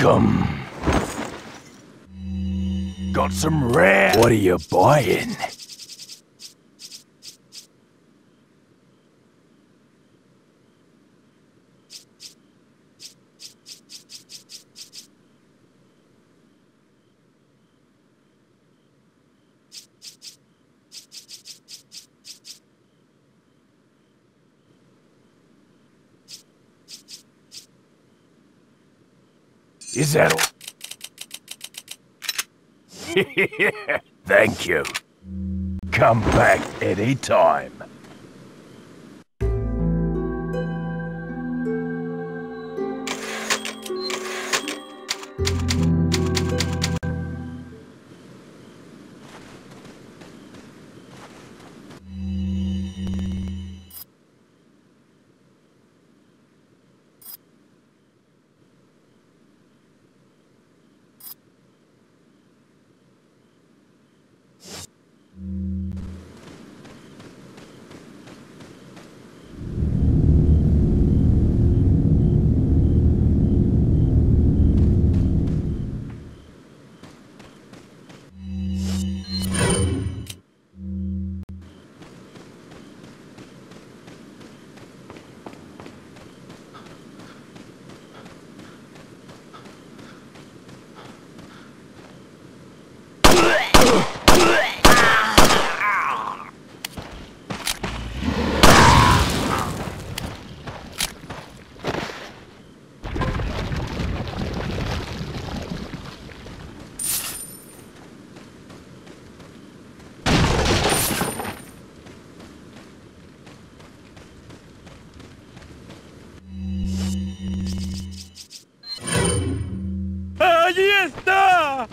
Welcome. Got some rare. What are you buying? Is that all? Thank you. Come back any time. ¡Allí está!